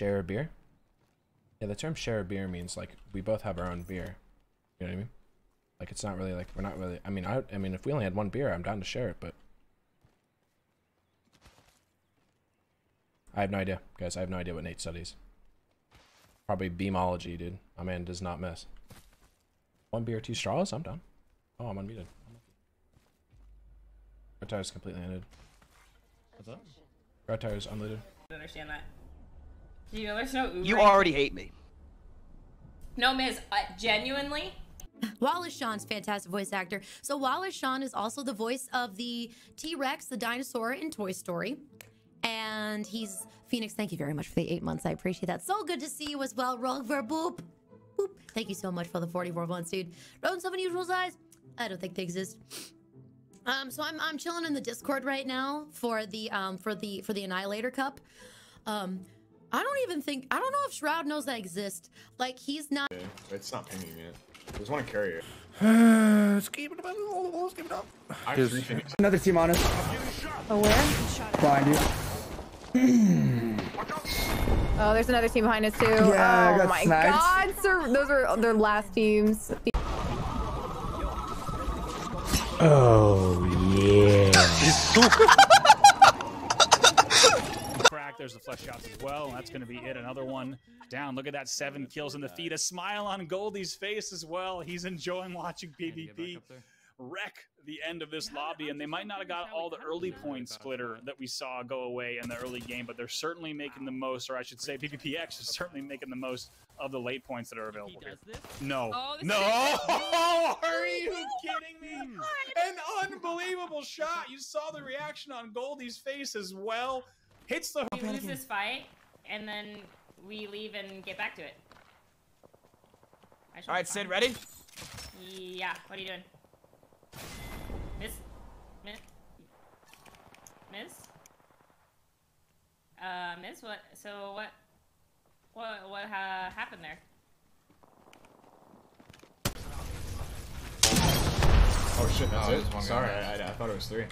share a beer? Yeah, the term share a beer means like we both have our own beer. You know what I mean? Like it's not really like we're not really. I mean, I I mean, if we only had one beer, I'm down to share it, but I have no idea, guys. I have no idea what Nate studies. Probably beamology, dude. My man does not miss. One beer, two straws. I'm done. Oh, I'm unmuted. Red tire's completely unlooted. What's up? Red tire's unlooted. I don't understand that. You know, there's no Uber. You already hate me. No, Miss. Uh, genuinely. Wallace Shawn's fantastic voice actor. So Wallace Shawn is also the voice of the T-Rex, the dinosaur in Toy Story. And he's Phoenix, thank you very much for the eight months. I appreciate that. So good to see you as well, Rover Boop. Boop. Thank you so much for the 44 months, dude. Rowan seven unusual size. I don't think they exist. Um, so I'm I'm chilling in the Discord right now for the um for the for the Annihilator Cup. Um, I don't even think I don't know if Shroud knows that exist. Like he's not. It's not pinging yet. There's one carrier. let's keep it up. Let's keep it up. I appreciate. Another team on us. Oh, where? Behind you. Oh, there's another team behind us too. Yeah, I oh got my sniped. god, sir. Those are their last teams. Oh yeah. Crack. There's the flesh shots as well. And that's going to be it. Another one down. Look at that. Seven kills in the feed. A smile on Goldie's face as well. He's enjoying watching PvP wreck the end of this lobby. And they might not have got all the early point splitter that we saw go away in the early game, but they're certainly making the most, or I should say, PvPX is certainly making the most of the late points that are available here. No. Oh, this no! is- Are you kidding me? An unbelievable shot. You saw the reaction on Goldie's face as well. Hits the We lose this fight, and then we leave and get back to it. All right, Sid, ready? Yeah. What are you doing? Miss. Miss. Miss. Uh, Miss. What? So what? What? What ha happened there? Oh shit, that's Oh, it. Sorry. I, I, I thought it was three.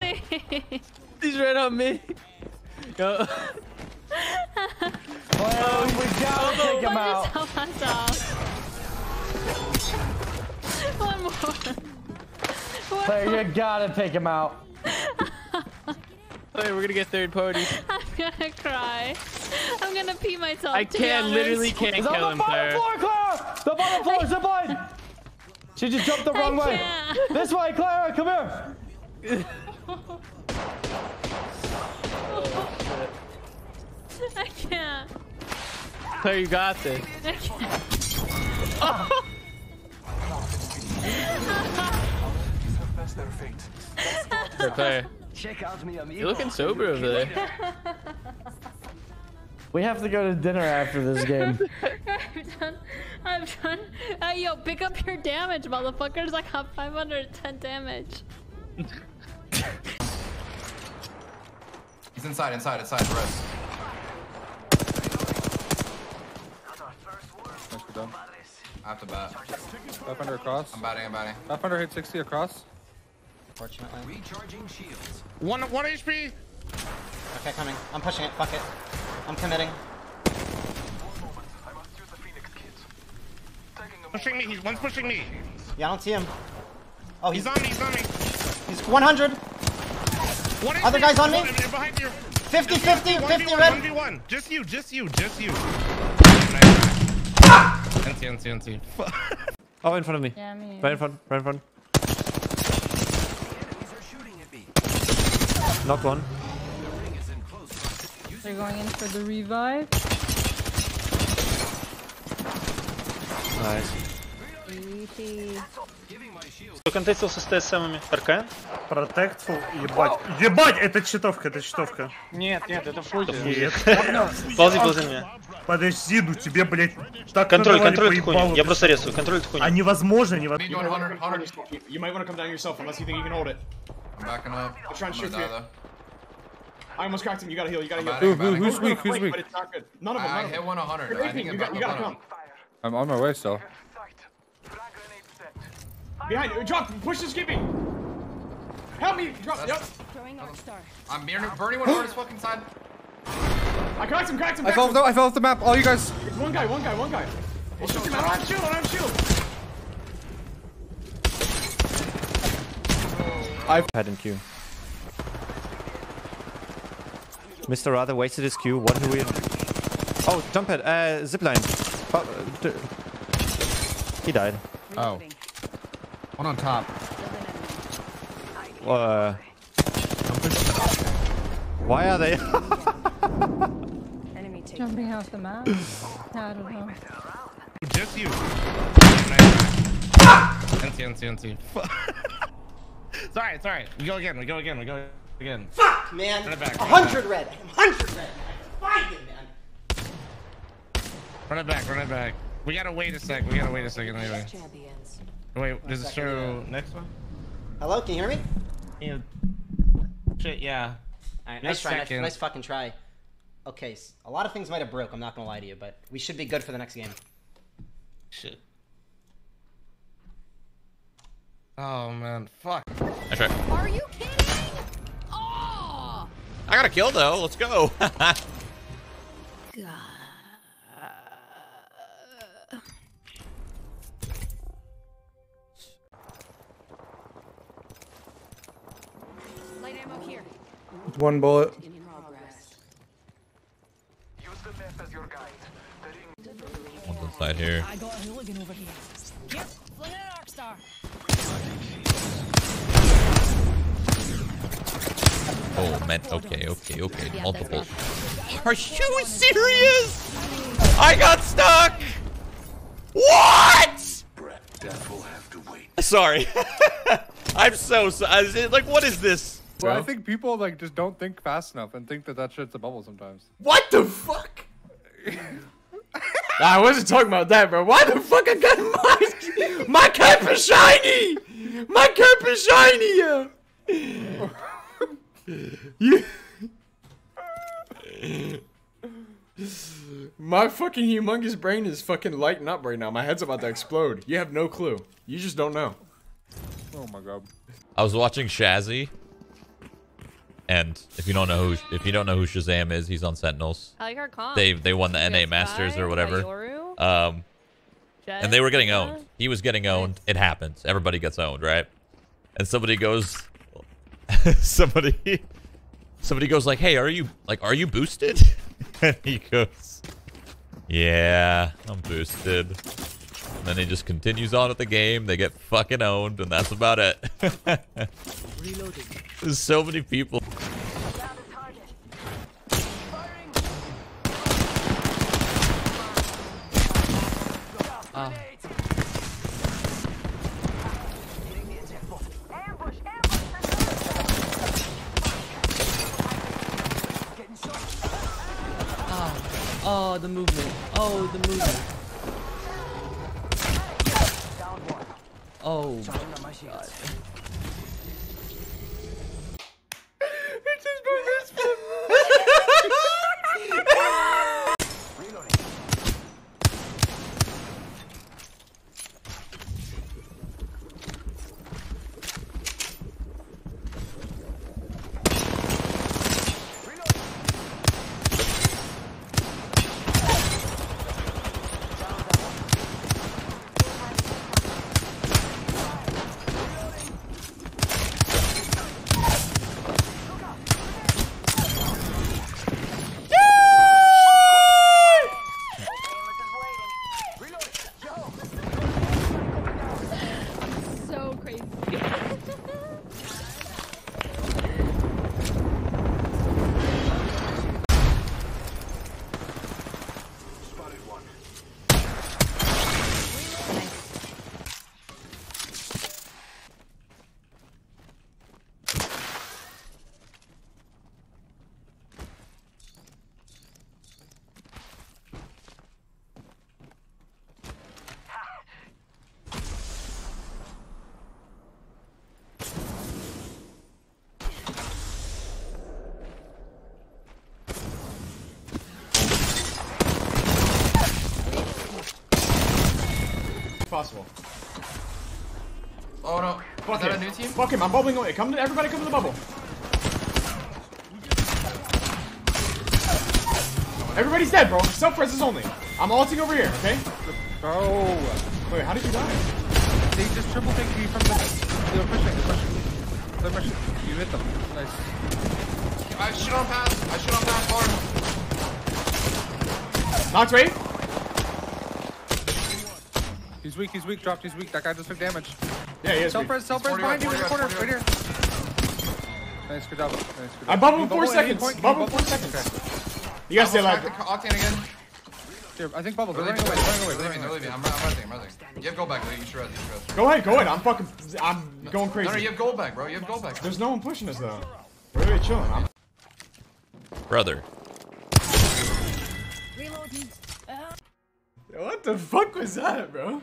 He's right on me. Yo. Oh, we gotta take him out. One more. Player, you gotta take him out. Wait, we're gonna get third party. I'm gonna cry. I'm gonna pee myself. I can't, literally can't He's kill on him, the bottom floor, Clara! The bottom floor, zip line! She just jumped the wrong way. This way, Clara, come here. I can't. Claire, you got this. I can't. Claire, Claire. You're looking sober over there. We have to go to dinner after this game. I'm done. I'm done. Hey, yo, pick up your damage, motherfuckers. I got 510 damage. He's inside, inside, inside. Rest. I have to bat. 500 across. I'm batting, I'm batting. 500 hit 60 across. Fortunately. One, one HP. Okay, coming. I'm pushing it. Fuck it. I'm committing. Pushing me. He's one's pushing me. Yeah, I don't see him. Oh, he's, He's on me. He's on me. he's 100. One Other guy's on me? One- and behind you. 50, 50, 50 1v1, red. 1v1. Just you. Just you. Just you. NC, NC, NC. Oh, in front of me. Yeah, me. Right in front, right in front. Knock one. They're going in for the revive. Nice. Easy. Контестился с ТСМами. РК? Протектфул. Ебать. Ебать, это читовка, это читовка. Нет, нет, это фульт. Нет. Ползи, ползи на меня. Подожди, ну тебе, блядь, так Контроль, контроль эту по хуйню. ебалу. Я просто резаю, контроль эту хуйню. А невозможно, невозможно. might wanna come down yourself. You- You might want to come down yourself unless you think you can hold it. I'm backing up. I'm trying to I'm shoot gonna you. die, I almost cracked him. You gotta heal. You gotta heal. I'm batting. who's weak? Who's weak? None of them. I, hit them. 100. You're I think you gotta come. I'm on my way still. Behind you. Drop. Push the skippy. Help me. Drop. Yep. I'm burning, burning one hard as fucking side. I cracked him, cracked him, I cracked fell off him. the, I fell off the map. All you guys. It's one guy, one guy, one guy. It's just him. I don't have shield, I don't have shield. I've had in queue. Mr. Arther wasted his Q. One who we. Oh, jump pad. Uh, zipline. Oh, uh, he died. Oh. One on top. Uh, why are they? Jumping off the map? I don't know. Just you. NC, NC, NC. sorry, sorry. We go again, we go again, we go again. Fuck, man. Run it back. A run it back. hundred red. A hundred red. Find it, man. Run it back, run it back. We gotta wait a sec, we gotta wait a second anyway. Wait, does it second, show next one? Hello, can you hear me? Yeah. Shit, yeah. Alright, nice try. Nice, nice fucking try. Okay, a lot of things might have broke. I'm not gonna lie to you, but we should be good for the next game. Shit. Oh man, fuck. That's right. Are you kidding? Oh! I got a kill though. Let's go. Light One bullet. One's inside here. I got a hooligan over here. Yep, fling an arc star. Oh man. Okay. Okay. Okay. Multiple. Are you serious? I got stuck. What? Sorry. I'm so sorry. Like, what is this? Well, I think people like just don't think fast enough and think that that shit's a bubble sometimes. What the fuck? I wasn't talking about that, bro. Why the fuck I got my my cap is shiny? My cap is shiny. Yeah. you. My fucking humongous brain is fucking lighting up right now. My head's about to explode. You have no clue. You just don't know. Oh my god. I was watching Shazzy, and if you don't know who if you don't know who ShahZaM is, he's on Sentinels. I like our comp. They they won the NA Masters or whatever. Um, and they were getting owned. He was getting owned. It happens. Everybody gets owned, right? And somebody goes, somebody, somebody goes like, "Hey, are you like, are you boosted?" and he goes, "Yeah, I'm boosted." And then he just continues on with the game. They get fucking owned, and that's about it. There's so many people. Ah. Oh, the movement. Oh, the movement. Oh, my God. So crazy. Possible. Oh no. Fuck Is that him. a new team? Fuck him. I'm bubbling away. Come to everybody. Come to the bubble. Everybody's dead, bro. Self res only. I'm ulting over here, okay? Oh. Wait, how did you die? They just triple take me from the. They were pushing, they're pushing. They're pushing. You hit them. Nice. I shoot on pass. I shoot on pass hard. Knocked right? He's weak, he's weak, dropped, he's weak. That guy just took damage. Yeah, he is Self weak. res, self He's res 40 behind you in the corner, right here. Nice, good job. Nice, good I job. bubbled You four bubble, any seconds. point, Bubble bubble? four seconds. Okay. You guys stay Almost alive. Octane again. Here, I think bubble. They're They're running away, they're running away. They're leaving, they're leaving. I'm, I'm resting, I'm resting. You have gold back, Lee. You should rest, you should rest. Go ahead, go ahead. I'm fucking. I'm going crazy. No, no, you have gold back, bro. You have gold back. There's no one pushing us though. We're really chilling. I'm Brother. What the fuck was that, bro?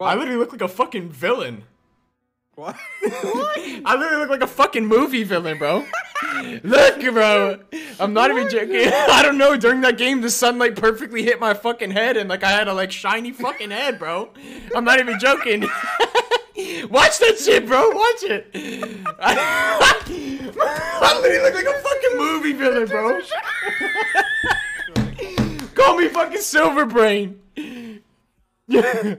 I literally look like a fucking villain. What? I literally look like a fucking movie villain, bro. look, bro. I'm not even joking. I don't know. During that game, the sunlight perfectly hit my fucking head, and like I had a like shiny fucking head, bro. I'm not even joking. Watch that shit, bro. Watch it. I, literally look like a fucking movie villain, bro. Call me fucking Silver Brain.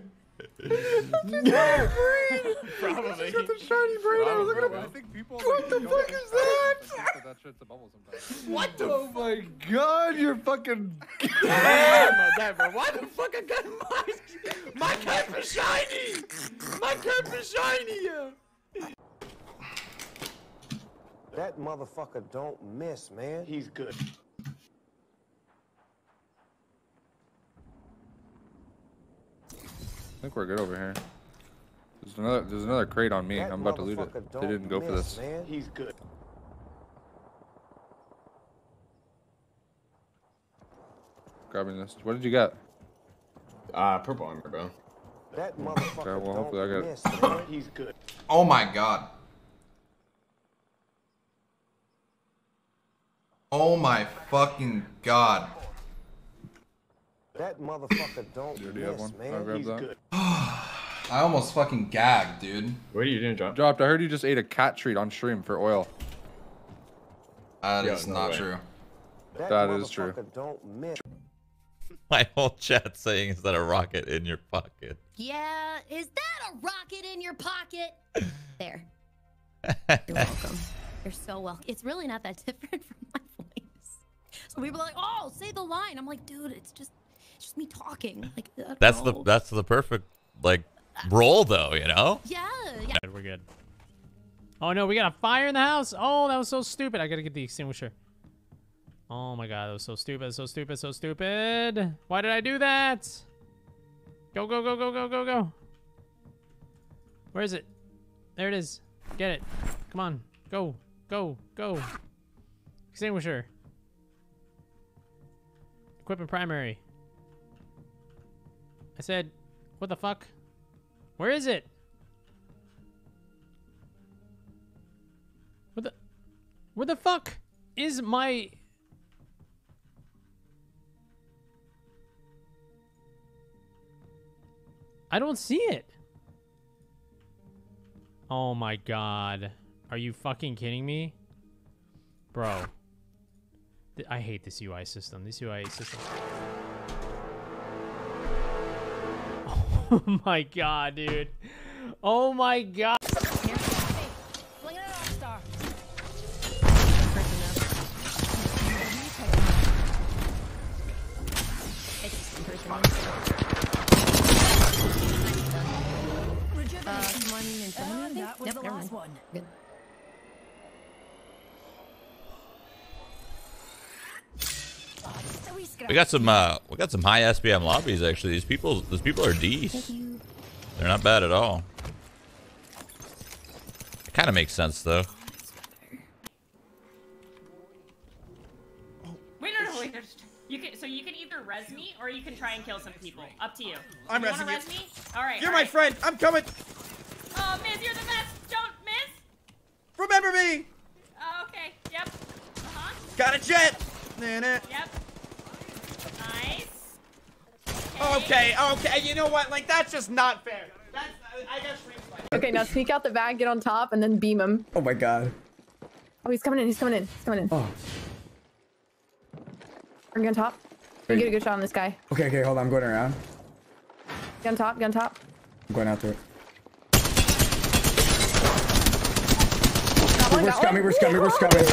Probably. Got the shiny brain. I was looking at. I think people. What the fuck is that? That shit's a bubble sometimes. What the? Oh my god, you're fucking. Why the fuck I got my my cap is shiny? My cap is shiny. That motherfucker don't miss, man. He's good. Think we're good over here. There's another. There's another crate on me. That I'm about to loot it. They didn't go for this. Man. He's good. Grabbing this. What did you get? Uh, purple armor, bro. That motherfucker Okay, well, don't hopefully I got- miss, man. He's good. Oh my god. Oh my fucking god. That motherfucker don't You miss, one? I'll man. grab He's that. good. I almost fucking gagged, dude. What are you doing, drop? Dropped. I heard you just ate a cat treat on stream for oil. That Yo, is no not way. true. That, That is true. don't miss. My whole chat saying is that a rocket in your pocket. Yeah, is that a rocket in your pocket? There. You're welcome. You're so welcome. It's really not that different from my voice. So people are like, "Oh, say the line." I'm like, "Dude, it's just, it's just me talking." Like I don't That's the that's the perfect like role though, you know? Yeah, yeah. We're good. Oh no, we got a fire in the house. Oh, that was so stupid. I gotta get the extinguisher. Oh my god, that was so stupid, so stupid, so stupid. Why did I do that? Go, go, go, go, go, go, go. Where is it? There it is. Get it. Come on. Go, go, go. Extinguisher. Equipment primary. I said, what the fuck? Where is it? What the? Where the fuck is my? I don't see it. Oh my god. Are you fucking kidding me? Bro. I hate this UI system. This UI system. Oh my god, dude. Oh my god. Uh, someone in someone? Yep, never mind. Good. We got some uh we got some high SPM lobbies actually. These people these people are D's. They're not bad at all. It kind of makes sense though. Wait, no, no, wait. You can, so you can either res me or you can try and kill some people. Up to you. I'm you resing you. Res me? All right. You're all my right. friend. I'm coming. Oh, Miz, you're the best. Don't miss. Remember me. Oh, okay. Yep. Uh huh. Got a jet. Nah, nah. Yep. Nice. Okay, okay. You know what? Like that's just not fair. That's I got stream. Okay, now sneak out the back, get on top, and then beam him. Oh my god. Oh, he's coming in. He's coming in. He's coming in. Oh. We're on top. You get a good shot on this guy. Okay, okay, hold on. I'm going around. Get on top. Get on top. I'm going after it. Got one, We're got scummy, one. we're scummy, we're scummy.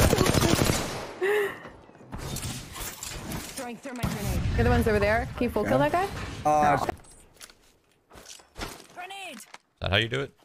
The other one's over there. Can you full kill that guy? Uh, Is that how you do it?